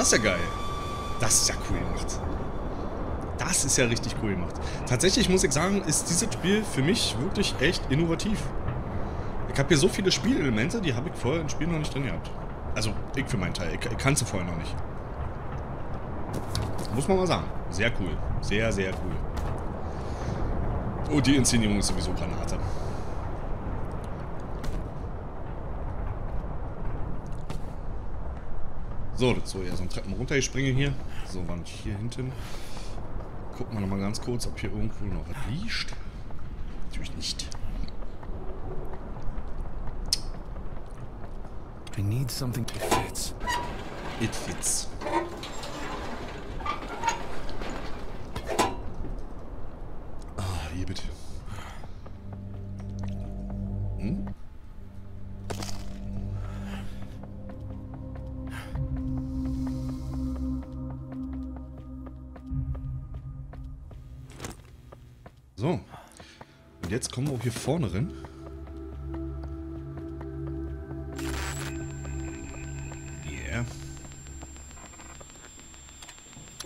Das ist ja geil. Das ist ja cool gemacht. Das ist ja richtig cool gemacht. Tatsächlich muss ich sagen, ist dieses Spiel für mich wirklich echt innovativ. Ich habe hier so viele Spielelemente, die habe ich vorher im Spiel noch nicht drin gehabt. Also, ich für meinen Teil. Ich, ich kannte vorher noch nicht. Muss man mal sagen. Sehr cool. Sehr, sehr cool. Und die Inszenierung ist sowieso Granate. So, so, ja, so ein Treppen runter. Ich springe hier. So, waren hier hinten. Gucken wir nochmal ganz kurz, ob hier irgendwo noch was liegt. Natürlich nicht. I need something that fits. It fits. So. Und jetzt kommen wir auch hier vorne rein. Yeah.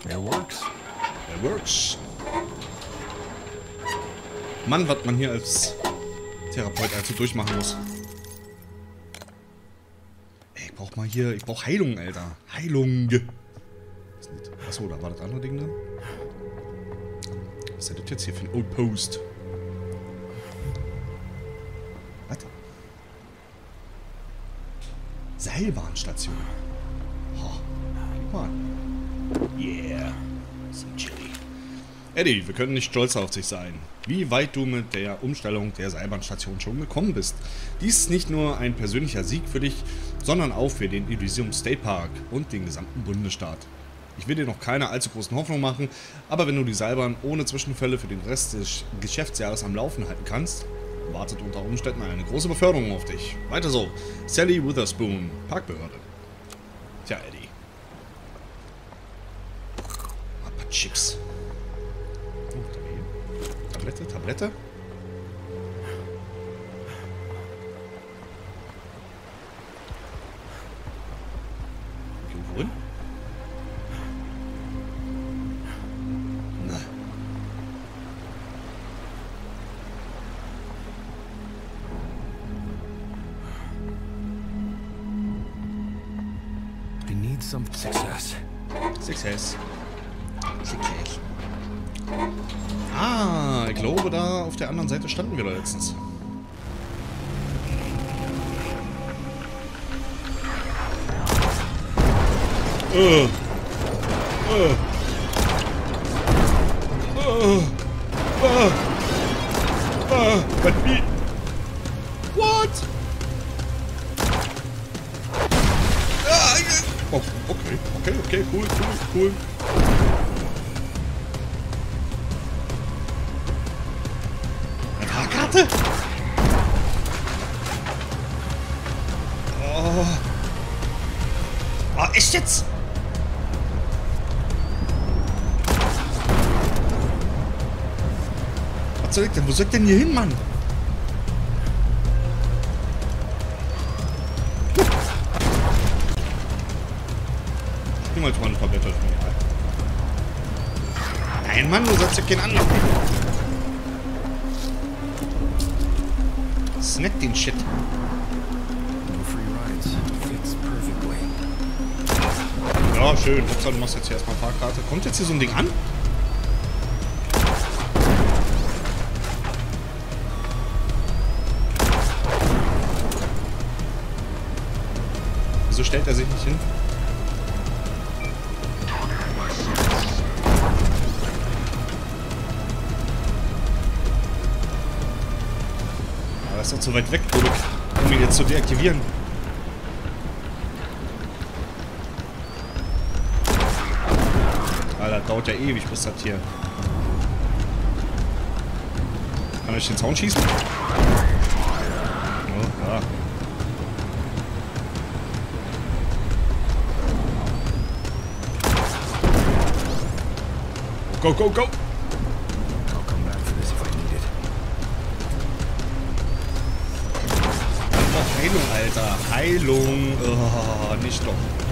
It works. That works. Mann, was man hier als Therapeut also durchmachen muss. Ey, ich brauch mal hier, ich brauch Heilung, Alter. Heilung. Achso, da war das andere Ding da. Was ist das jetzt hier für ein Old Post? Was? Seilbahnstation. Oh, guck mal. Yeah. Some Chili. Eddie, wir können nicht stolz auf dich sein, wie weit du mit der Umstellung der Seilbahnstation schon gekommen bist. Dies ist nicht nur ein persönlicher Sieg für dich, sondern auch für den Elysium State Park und den gesamten Bundesstaat. Ich will dir noch keine allzu großen Hoffnungen machen, aber wenn du die Seilbahn ohne Zwischenfälle für den Rest des Geschäftsjahres am Laufen halten kannst, wartet unter Umständen eine große Beförderung auf dich. Weiter so. Sally Witherspoon, Parkbehörde. Tja, Eddie. Ein paar Chips. Oh. Tablette, Tablette. Wohin? Success. Success. Ah, ich glaube, da auf der anderen Seite standen wir da letztens. Äh. Äh. Äh. Äh. Äh. Was okay, okay, cool, cool, cool. Eine Fahrkarte? Oh. Oh, echt jetzt? Was soll ich denn? Wo soll ich denn hier hin, Mann? Nein, Mann, du sollst ja keinen anlocken. Snack den Shit. Ja, schön. Hauptsache, du machst jetzt hier erstmal Fahrkarte. Kommt jetzt hier so ein Ding an? Wieso stellt er sich nicht hin? Ist doch zu weit weg, um ihn jetzt zu deaktivieren. Alter, dauert ja ewig bis das hier. Kann ich den Zaun schießen? Oh, ja. Go, go, go! Heilung, Alter. Heilung. Oh, nicht doch.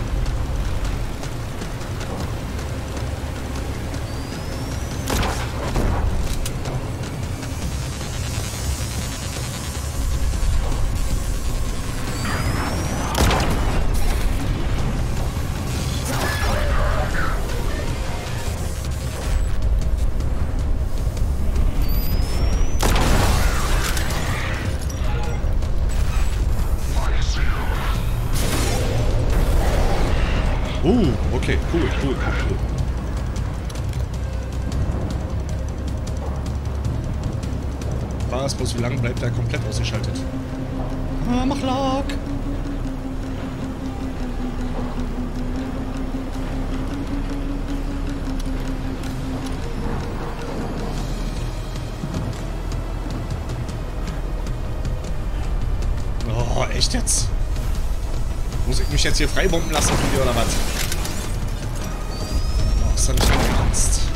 Wie lange bleibt er komplett ausgeschaltet? Ah, mach Lag! Oh, echt jetzt? Muss ich mich jetzt hier freibomben lassen von dir oder was? Oh, ist doch nicht dein Ernst.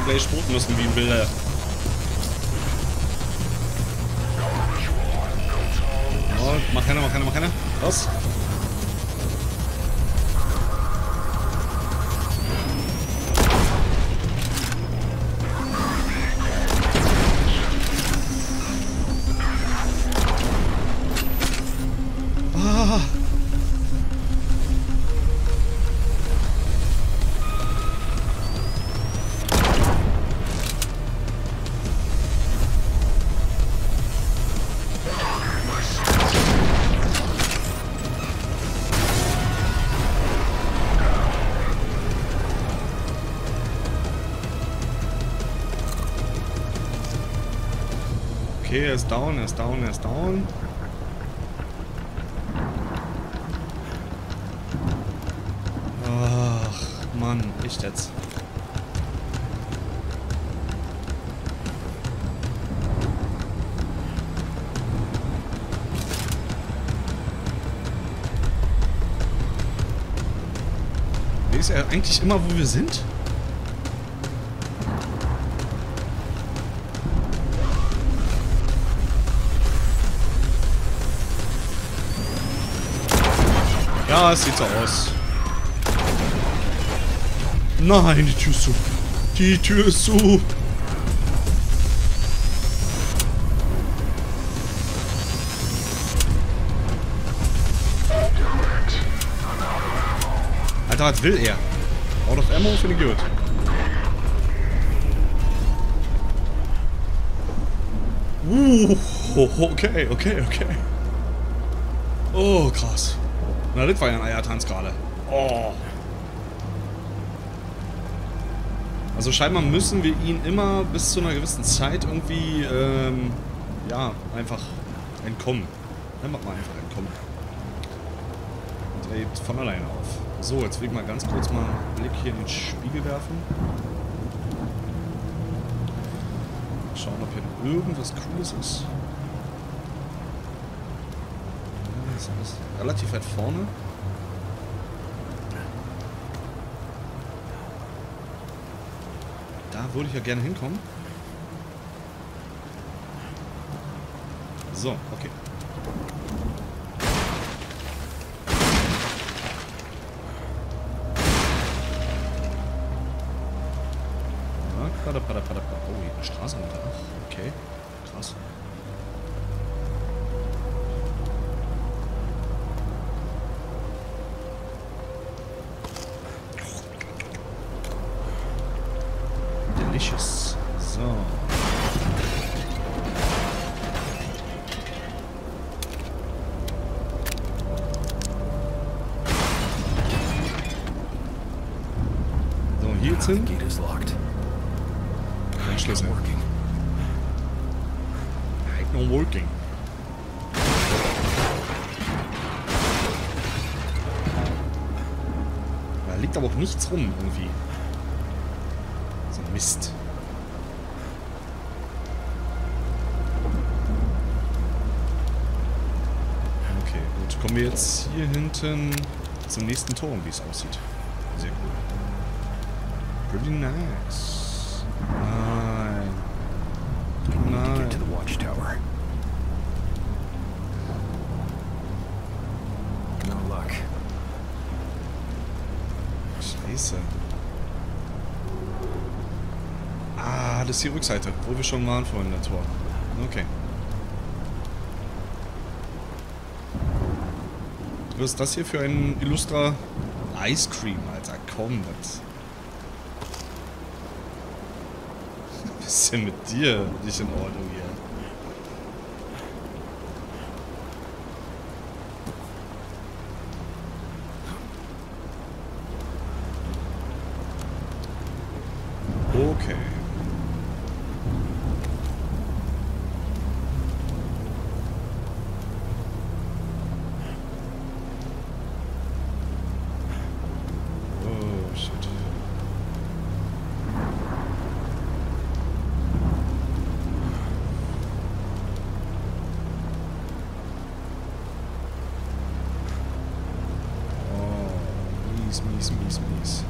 Werde gleich sputen müssen wie ein Bilder. Oh, mach keiner, mach keiner, mach keiner. Los. Okay, er ist down, er ist down, er ist down. Ach, Mann, echt jetzt. Ist er eigentlich immer, wo wir sind? Es sieht so aus. Nein, die Tür ist zu. Die Tür ist zu. Alter, was will er? Out of ammo finde ich gut. Uh, okay, okay, okay. Oh, krass. Na, das war ja ein Eiertanz gerade. Oh. Also scheinbar müssen wir ihn immer bis zu einer gewissen Zeit irgendwie, ähm, ja, einfach entkommen. Nennen wir mal einfach entkommen. Und er hebt von alleine auf. So, jetzt will ich mal ganz kurz mal einen Blick hier in den Spiegel werfen. Schauen, ob hier irgendwas Cooles ist. Ja, das ist alles relativ weit vorne. Da würde ich ja gerne hinkommen. So, okay. Oh, hier eine Straße Ach, okay. Krass. Nichts rum irgendwie. So ein Mist. Okay, gut. Kommen wir jetzt hier hinten zum nächsten Turm, wie es aussieht. Sehr cool. Pretty nice. Das ist die Rückseite, wo wir schon waren vorhin, der Tor. Okay. Was ist das hier für ein Illustra Ice Cream, Alter? Komm, was? Was ist denn mit dir nicht in Ordnung hier? Okay. Oh, shit. Oh, mies, mies, mies, mies.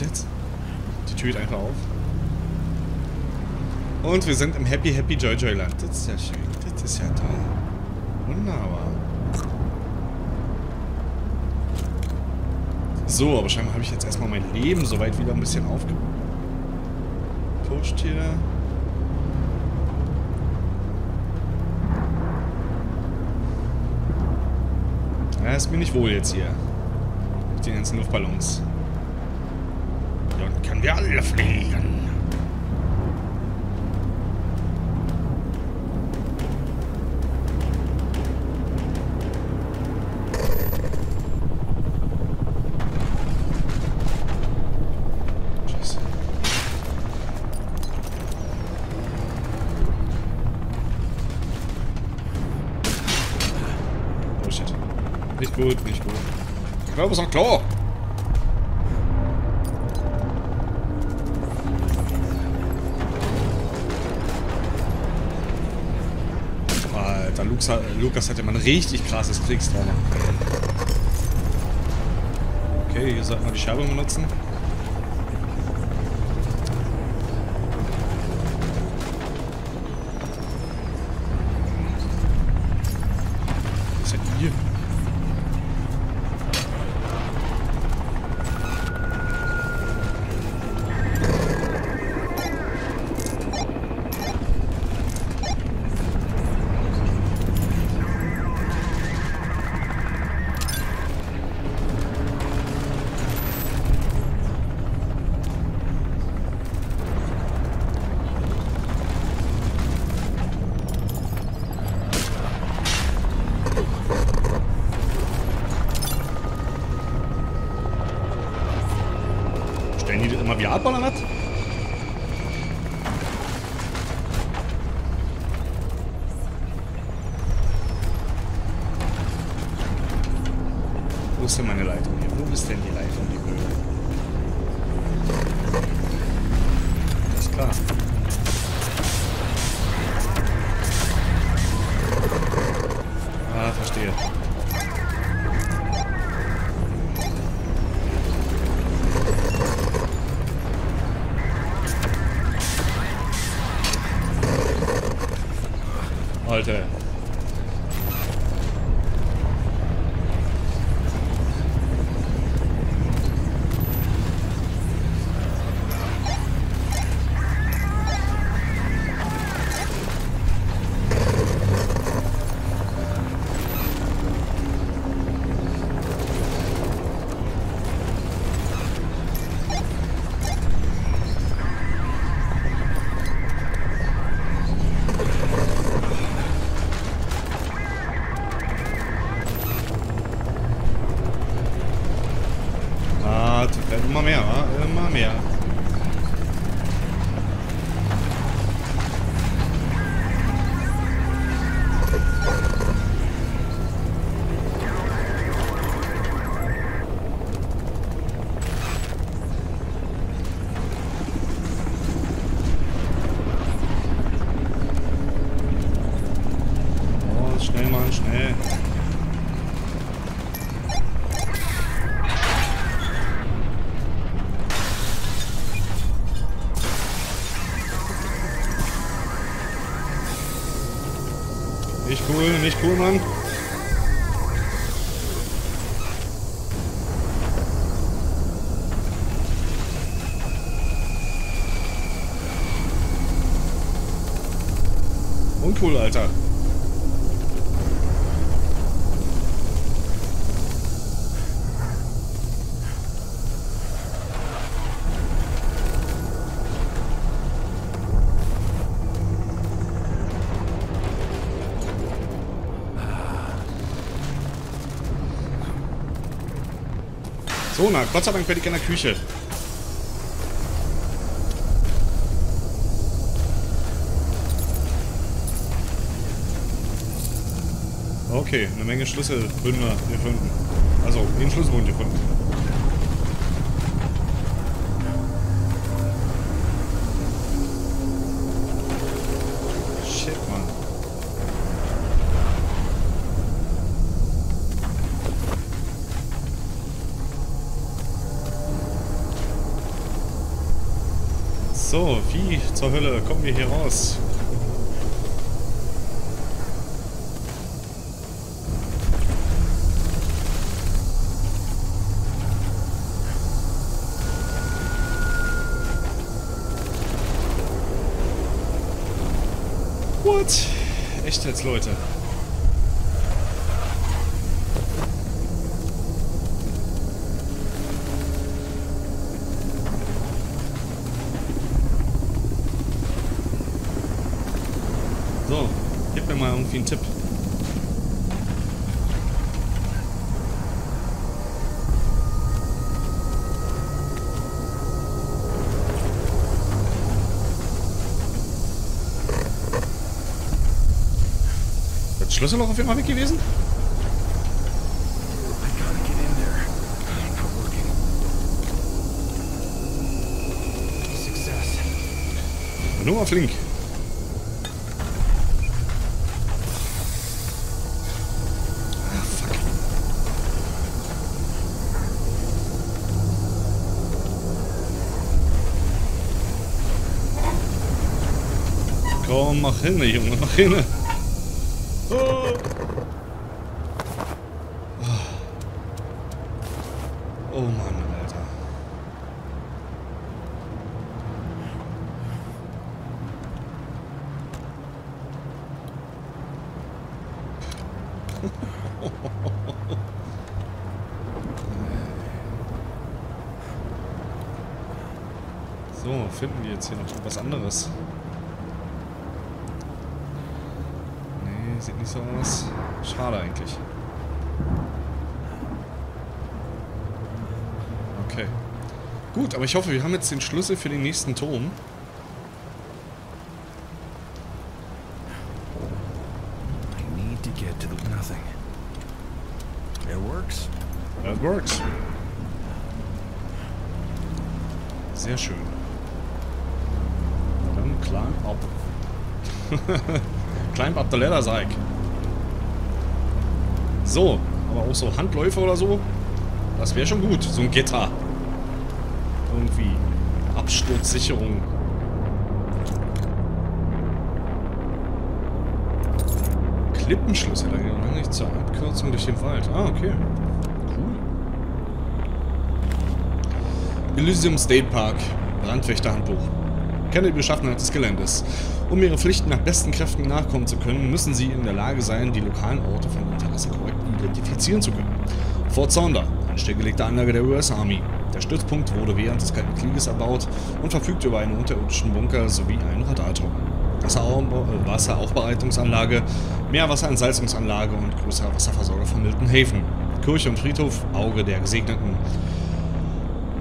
Jetzt? Die Tür geht einfach auf. Und wir sind im Happy Happy Joy Joy Land. Das ist ja schön. Das ist ja toll. Wunderbar. So, aber scheinbar habe ich jetzt erstmal mein Leben soweit wieder ein bisschen aufgepusht hier. Ja, ist mir nicht wohl jetzt hier. Mit den ganzen Luftballons. Können wir alle fliegen. Nicht gut, nicht gut. Ich glaube, es ist noch klar. Lukas hat, Lukas hat ja mal ein richtig krasses Kriegstrauma. Okay, hier sollten wir die Scherbe benutzen. Alter. Mann, schnell. Nicht cool, nicht cool, Mann. Uncool, Alter. So, na, Gott sei Dank bin ich in der Küche. Okay, eine Menge Schlüsselbünde gefunden. Also, den Schlüsselbund gefunden. Zur Hölle kommen wir hier raus? What? Echt jetzt, Leute? So, gib mir mal irgendwie einen Tipp. Das Schlüsselloch auf jeden Fall weg gewesen? I gotta get in there. Not working. Success. Nur mal flink. Ah, fuck. Komm, mach hin, Junge, mach hin. Oh. oh Mann, Alter. So, finden wir jetzt hier noch was anderes? Sieht nicht so aus. Schade eigentlich. Okay. Gut, aber ich hoffe, wir haben jetzt den Schlüssel für den nächsten Turm. It works. That works. Sehr schön. Dann climb up. climb up the ladder, ich. So, aber auch so Handläufe oder so, das wäre schon gut. So ein Gitter. Irgendwie. Absturzsicherung. Klippenschlüssel, da gelange ich zur Abkürzung durch den Wald. Ah, okay. Cool. Elysium State Park. Brandwächterhandbuch. Kenne die Beschaffenheit des Geländes. Um ihre Pflichten nach besten Kräften nachkommen zu können, müssen sie in der Lage sein, die lokalen Orte von Interesse korrekt identifizieren zu können. Fort Sounder, eine stillgelegte Anlage der US Army. Der Stützpunkt wurde während des Kalten Krieges erbaut und verfügt über einen unterirdischen Bunker sowie einen Radarturm. Äh, Wasseraufbereitungsanlage, Meerwasserentsalzungsanlage und größerer Wasserversorger von Milton Haven. Kirche und Friedhof, Auge der Gesegneten.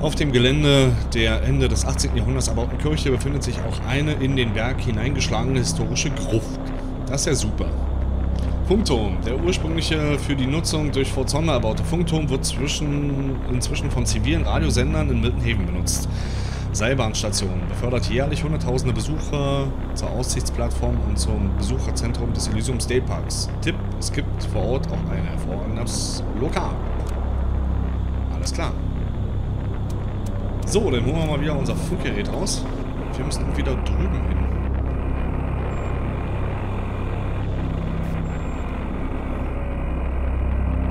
Auf dem Gelände der Ende des 18. Jahrhunderts erbauten Kirche befindet sich auch eine in den Berg hineingeschlagene historische Gruft. Das ist ja super. Funkturm. Der ursprüngliche für die Nutzung durch Fort Sonder erbaute Funkturm wird zwischen, inzwischen von zivilen Radiosendern in Miltenhaven benutzt. Seilbahnstation befördert jährlich hunderttausende Besucher zur Aussichtsplattform und zum Besucherzentrum des Elysium State Parks. Tipp, es gibt vor Ort auch ein hervorragendes Lokal. Alles klar. So, dann holen wir mal wieder unser Funkgerät raus. Wir müssen wieder drüben hin.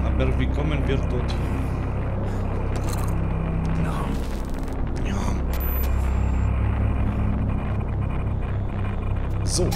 Aber wie kommen wir dorthin? Ja. So.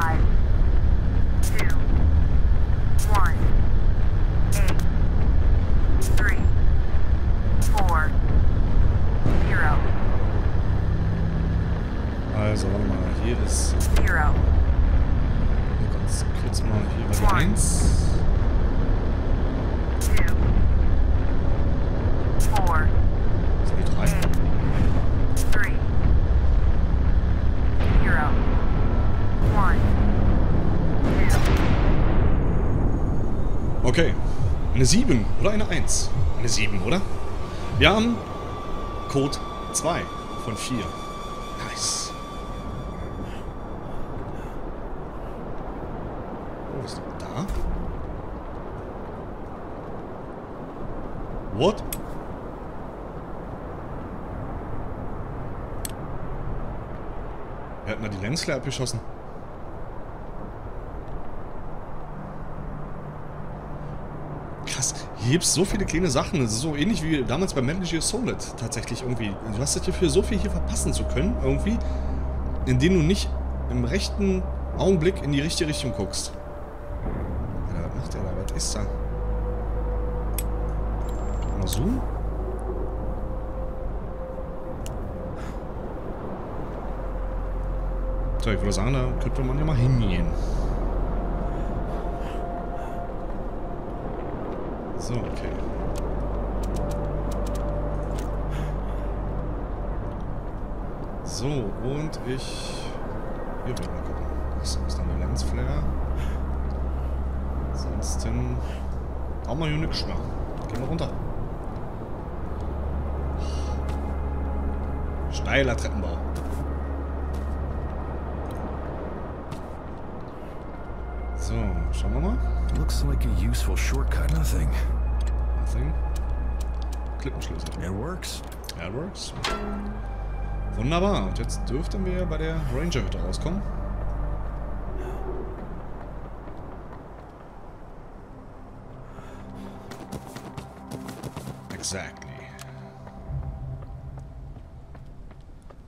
Five, 7 oder eine 1? Eine 7, oder? Wir haben Code 2 von 4. Nice. Oh, ist denn da? What? Wer hat da die Lensflare abgeschossen? Krass, hier gibt es so viele kleine Sachen. Das ist so ähnlich wie damals bei Metal Gear Solid tatsächlich irgendwie. Du hast das Gefühl, so viel hier verpassen zu können, irgendwie, indem du nicht im rechten Augenblick in die richtige Richtung guckst. Alter, was macht der da? Was ist da? Mal zoom? So, ich würde sagen, da könnte man ja mal hingehen. So, okay. So, und ich... Hier will mal gucken. Das ist dann eine Lensflare. Ansonsten... Brauchen wir hier nichts mehr. Gehen wir runter. Steiler Treppenbau. So, schauen wir mal. Looks like a useful shortcut. Nothing. Nothing. Klippenschlüssel. It works. That works. Wunderbar. Und jetzt dürften wir bei der Ranger-Hütte rauskommen. Exactly.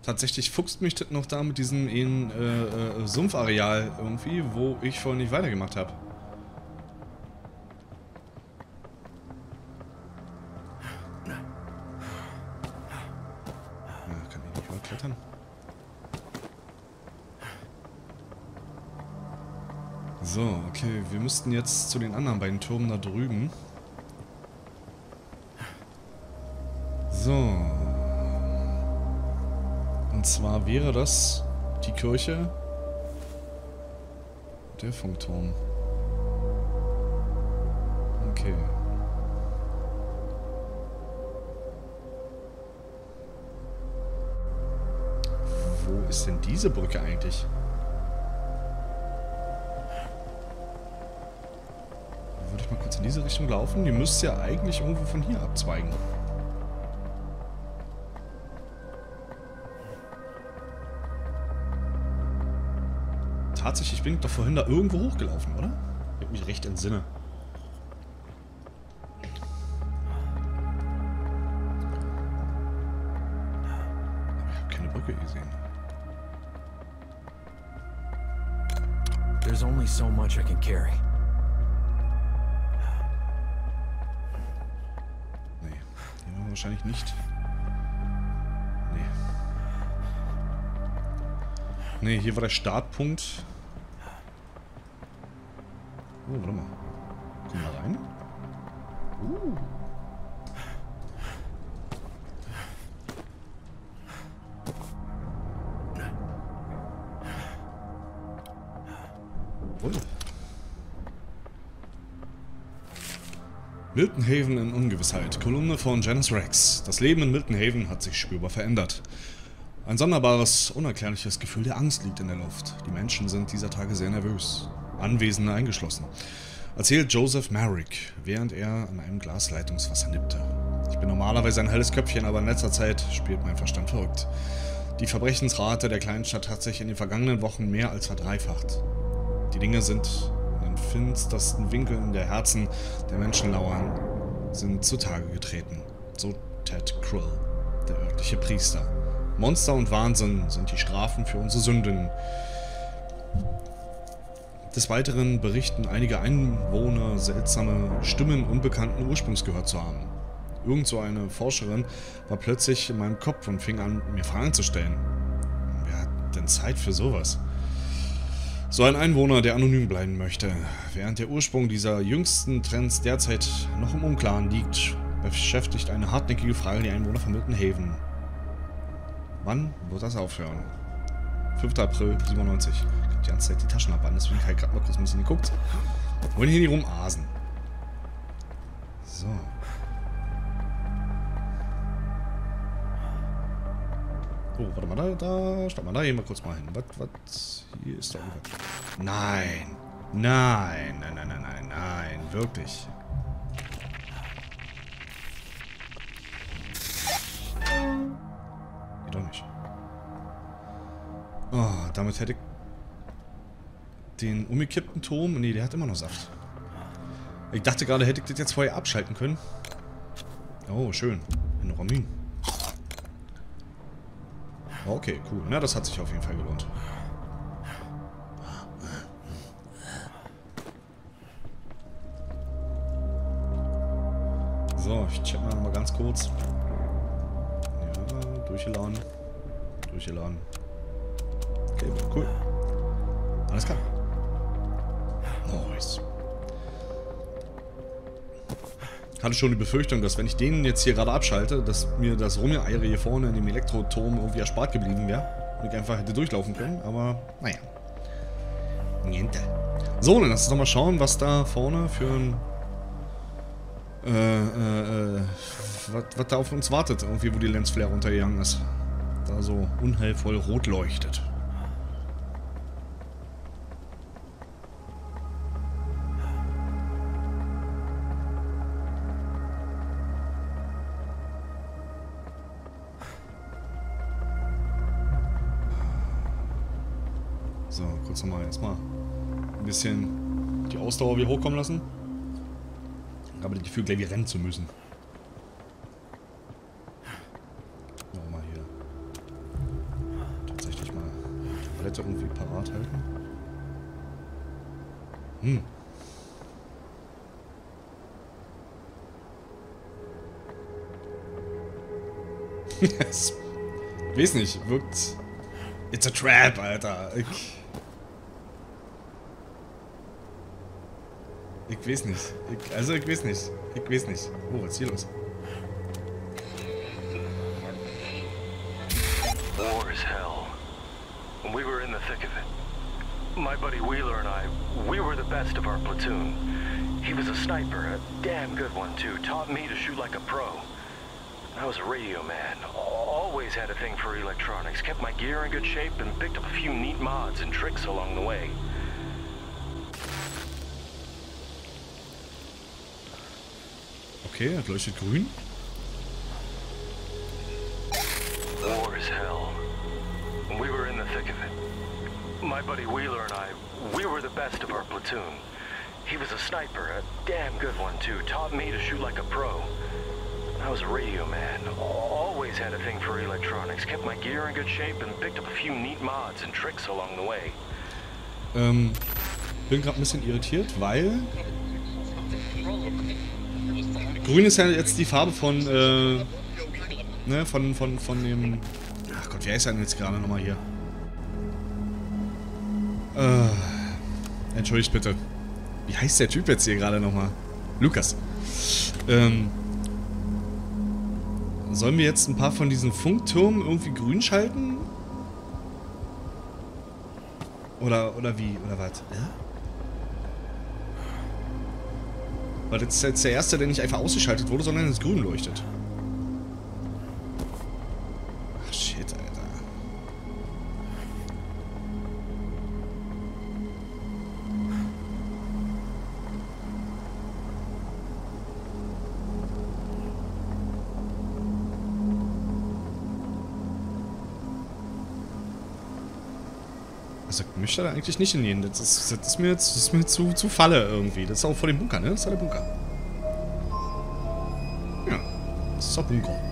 Tatsächlich fuchst mich das noch da mit diesem in, äh, äh, Sumpfareal irgendwie, wo ich vorhin nicht weitergemacht habe. Wir müssten jetzt zu den anderen beiden Türmen da drüben. So. Und zwar wäre das die Kirche der Funkturm. Okay. Wo ist denn diese Brücke eigentlich? Diese Richtung laufen? Die müsste ja eigentlich irgendwo von hier abzweigen. Tatsächlich bin ich doch vorhin da irgendwo hochgelaufen, oder? Ich mich recht entsinne. Hier war der Startpunkt. Oh, warte mal. Kommen wir rein? Uh. Jawohl. Milton Haven in Ungewissheit. Kolumne von Janice Rex. Das Leben in Milton Haven hat sich spürbar verändert. Ein sonderbares, unerklärliches Gefühl der Angst liegt in der Luft. Die Menschen sind dieser Tage sehr nervös. Anwesende eingeschlossen. Erzählt Joseph Merrick, während er an einem Glas Leitungswasser nippte. Ich bin normalerweise ein helles Köpfchen, aber in letzter Zeit spielt mein Verstand verrückt. Die Verbrechensrate der Kleinstadt hat sich in den vergangenen Wochen mehr als verdreifacht. Die Dinge sind in den finstersten Winkeln der Herzen der Menschen lauern, sind zutage getreten. So Ted Krull, der örtliche Priester. Monster und Wahnsinn sind die Strafen für unsere Sünden. Des Weiteren berichten einige Einwohner seltsame Stimmen unbekannten Ursprungs gehört zu haben. Irgend so eine Forscherin war plötzlich in meinem Kopf und fing an, mir Fragen zu stellen. Wer hat denn Zeit für sowas? So ein Einwohner, der anonym bleiben möchte. Während der Ursprung dieser jüngsten Trends derzeit noch im Unklaren liegt, beschäftigt eine hartnäckige Frage die Einwohner von Milton Haven. Wann wird das aufhören? 5. April 97. Ich hab die ganze Zeit die Taschen ab deswegen habe ich gerade mal kurz ein bisschen geguckt. Wollen hier nicht rumasen. So. Oh, warte mal, da, da, stopp mal, da gehen wir kurz mal hin. Was, was, hier ist da irgendwas. Nein. Nein, nein, nein, nein, nein, nein, wirklich. Doch nicht. Oh, damit hätte ich den umgekippten Turm. Nee, der hat immer noch Saft. Ich dachte gerade, hätte ich das jetzt vorher abschalten können. Oh, schön. Ein Romin. Okay, cool. Na, das hat sich auf jeden Fall gelohnt. So, ich check mal nochmal ganz kurz. Durchgeladen. Durchgeladen. Okay, cool. Alles klar. Nice. Hatte schon die Befürchtung, dass wenn ich den jetzt hier gerade abschalte, dass mir das Rumgeeiere hier vorne in dem Elektroturm irgendwie erspart geblieben wäre. Und ich einfach hätte durchlaufen können, aber naja. Niente. So, dann lass uns doch mal schauen, was da vorne für ein... Äh, äh, äh, was, da auf uns wartet, irgendwie, wo die Lensflare runtergegangen ist. Da so unheilvoll rot leuchtet. So, kurz nochmal erstmal ein bisschen die Ausdauer wieder hochkommen lassen. Ich habe das Gefühl, gleich wieder rennen zu müssen. Nochmal hier. Tatsächlich mal die Toilette irgendwie parat halten. Hm. yes. Weiß nicht, wirkt. It's a trap, Alter. Ich, ich weiß nicht. Ich, also ich weiß nicht. Ich weiß nicht. Oh, was ist hier los? War is hell. We were in the thick of it. My buddy Wheeler and I, we were the best of our platoon. He was a sniper, a damn good one too. Taught me to shoot like a pro. I was a radio man. Always had a thing for electronics. Kept my gear in good shape and picked up a few neat mods and tricks along the way. Okay, das leuchtet grün. War is hell. We were in the thick of it. My buddy Wheeler and I, we were the best of our platoon. He was a sniper, a damn good one too. Taught me to shoot like a pro. I was a radio man. Always had a thing for electronics. Kept my gear in good shape and picked up a few neat mods and tricks along the way. Ähm, bin gerade ein bisschen irritiert, weil... Grün ist ja jetzt die Farbe von, äh, ne, von, von, von dem... Ach Gott, wer ist denn jetzt gerade nochmal hier? Äh, entschuldigt bitte. Wie heißt der Typ jetzt hier gerade nochmal? Lukas. Ähm, sollen wir jetzt ein paar von diesen Funktürmen irgendwie grün schalten? Oder, oder wie? Oder was? Ja? Weil das ist jetzt der erste, der nicht einfach ausgeschaltet wurde, sondern ins Grün leuchtet. Möchte da eigentlich nicht hingehen. Das ist, das ist mir, das ist mir zu, zu Falle irgendwie. Das ist auch vor dem Bunker, ne? Das ist ja der Bunker. Ja, das ist der Bunker.